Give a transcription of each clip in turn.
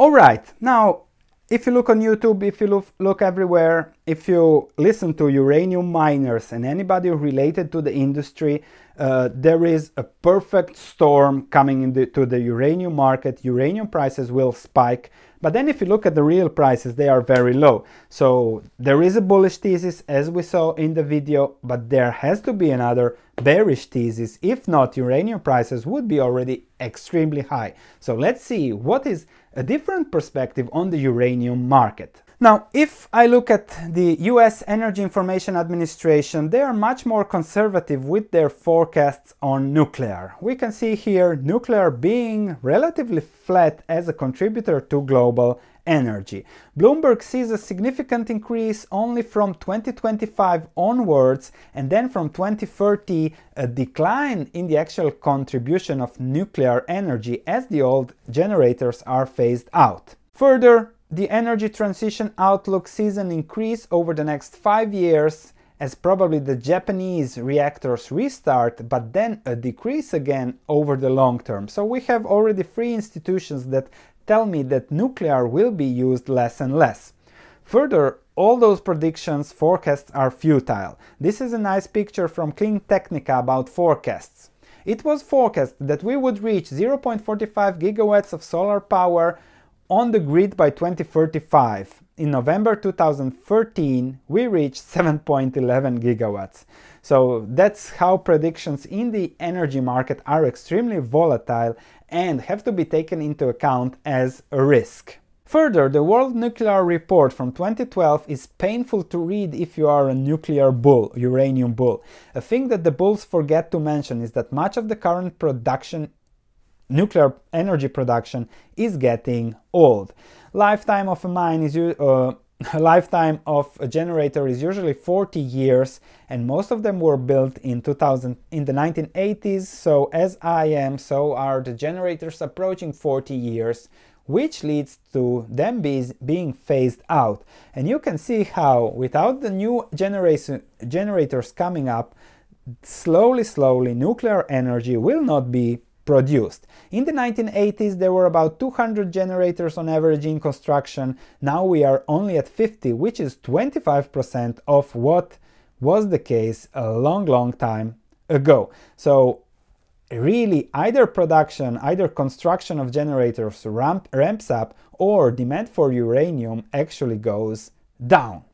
All right, now if you look on YouTube, if you look, look everywhere, if you listen to uranium miners and anybody related to the industry, uh, there is a perfect storm coming into the uranium market. Uranium prices will spike. But then if you look at the real prices, they are very low. So there is a bullish thesis as we saw in the video, but there has to be another bearish thesis. If not, uranium prices would be already extremely high. So let's see what is a different perspective on the uranium market. Now, if I look at the US Energy Information Administration, they are much more conservative with their forecasts on nuclear. We can see here nuclear being relatively flat as a contributor to global energy. Bloomberg sees a significant increase only from 2025 onwards and then from 2030 a decline in the actual contribution of nuclear energy as the old generators are phased out. Further, the energy transition outlook sees an increase over the next five years as probably the Japanese reactors restart, but then a decrease again over the long term. So we have already three institutions that tell me that nuclear will be used less and less. Further, all those predictions forecasts are futile. This is a nice picture from CleanTechnica about forecasts. It was forecast that we would reach 0.45 gigawatts of solar power on the grid by 2035. In November 2013, we reached 7.11 gigawatts. So that's how predictions in the energy market are extremely volatile and have to be taken into account as a risk. Further, the World Nuclear Report from 2012 is painful to read if you are a nuclear bull, uranium bull. A thing that the bulls forget to mention is that much of the current production nuclear energy production is getting old. Lifetime of a mine is uh, lifetime of a generator is usually 40 years and most of them were built in 2000 in the 1980s so as I am so are the generators approaching 40 years which leads to them be, being phased out and you can see how without the new generation generators coming up slowly slowly nuclear energy will not be produced. In the 1980s there were about 200 generators on average in construction, now we are only at 50 which is 25% of what was the case a long long time ago. So really either production, either construction of generators ramp, ramps up or demand for uranium actually goes down.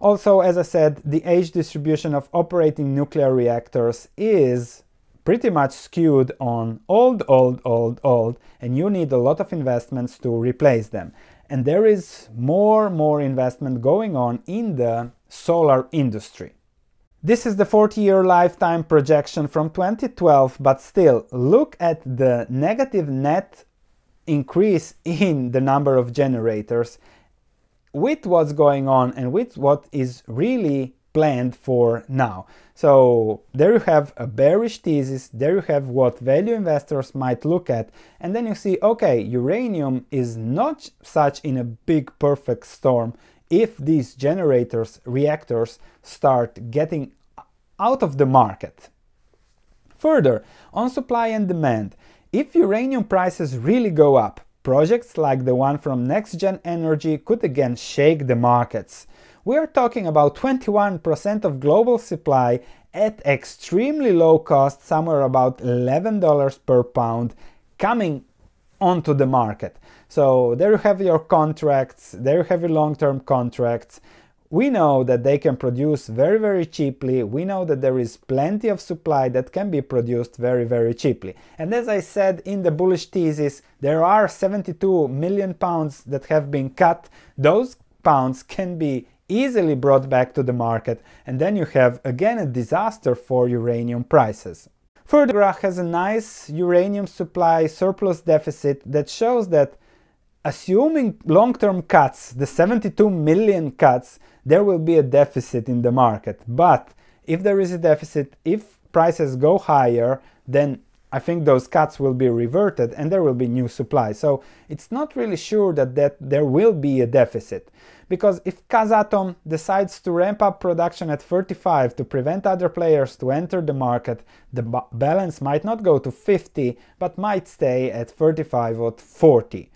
Also, as I said, the age distribution of operating nuclear reactors is pretty much skewed on old, old, old, old, and you need a lot of investments to replace them. And there is more, more investment going on in the solar industry. This is the 40-year lifetime projection from 2012, but still, look at the negative net increase in the number of generators with what's going on and with what is really planned for now. So there you have a bearish thesis, there you have what value investors might look at, and then you see, okay, uranium is not such in a big perfect storm if these generators, reactors, start getting out of the market. Further, on supply and demand, if uranium prices really go up, projects like the one from NexGen Energy could again shake the markets we are talking about 21% of global supply at extremely low cost, somewhere about $11 per pound, coming onto the market. So there you have your contracts, there you have your long-term contracts. We know that they can produce very, very cheaply. We know that there is plenty of supply that can be produced very, very cheaply. And as I said in the bullish thesis, there are 72 million pounds that have been cut. Those pounds can be easily brought back to the market and then you have again a disaster for uranium prices. Further, has a nice uranium supply surplus deficit that shows that assuming long-term cuts, the 72 million cuts, there will be a deficit in the market. But if there is a deficit, if prices go higher, then I think those cuts will be reverted and there will be new supply. So it's not really sure that, that there will be a deficit. Because if Kazatom decides to ramp up production at 35 to prevent other players to enter the market, the balance might not go to 50, but might stay at 35 or 40.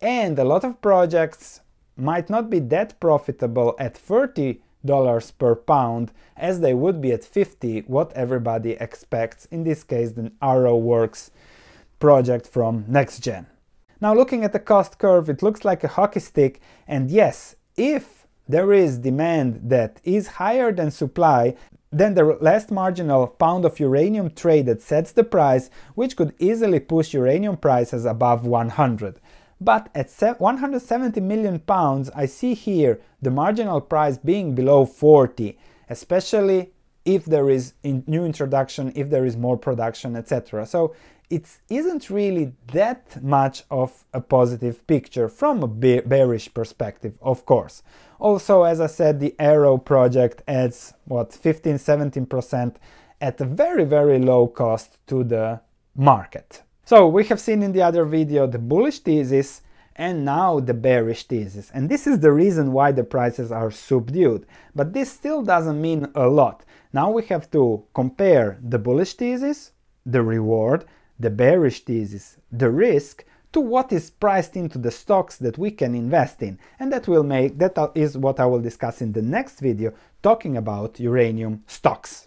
and a lot of projects might not be that profitable at 30 dollars per pound as they would be at 50 what everybody expects in this case the ArrowWorks project from NexGen. Now looking at the cost curve it looks like a hockey stick and yes if there is demand that is higher than supply then the last marginal pound of uranium traded sets the price which could easily push uranium prices above 100. But at 170 million pounds, I see here the marginal price being below 40, especially if there is in new introduction, if there is more production, etc. So it isn't really that much of a positive picture from a bearish perspective, of course. Also, as I said, the Arrow project adds what 15 17% at a very, very low cost to the market. So we have seen in the other video the bullish thesis and now the bearish thesis. And this is the reason why the prices are subdued. But this still doesn't mean a lot. Now we have to compare the bullish thesis, the reward, the bearish thesis, the risk, to what is priced into the stocks that we can invest in. And that will make that is what I will discuss in the next video talking about uranium stocks.